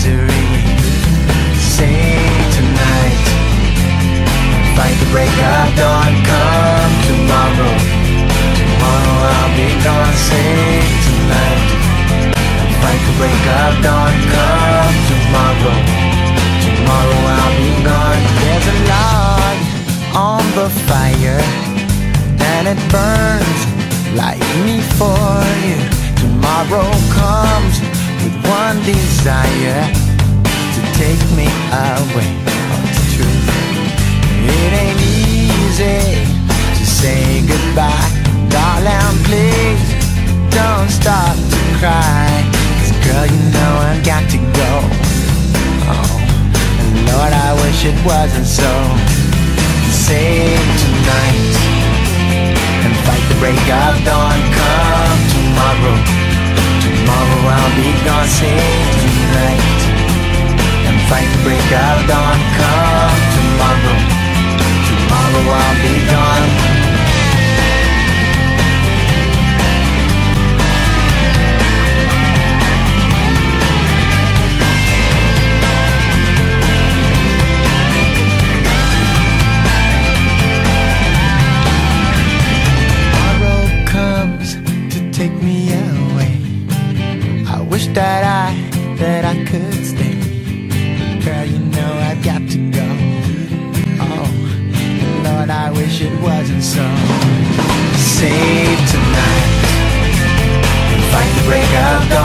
misery. Save tonight. Fight the break of dawn. Come tomorrow. Tomorrow I'll be gone. Save tonight. Fight the break of dawn. Come tomorrow. Tomorrow I'll be gone. There's a log on the fire, and it burns like me for you. Tomorrow comes with one desire to take me away. Oh, it's true. It ain't easy to say goodbye, darling. Please don't stop to cry. 'Cause girl, you know I've got to go. Oh, and Lord, I wish it wasn't so. Save tonight and fight the break of dawn. Come tomorrow, tomorrow I'll be gone. Save tonight and fight break of dawn. Come tomorrow, tomorrow I'll be gone. That I, that I could stay. Girl, you know I've got to go. Oh, Lord, I wish it wasn't so. Save tonight and fight the break of dawn.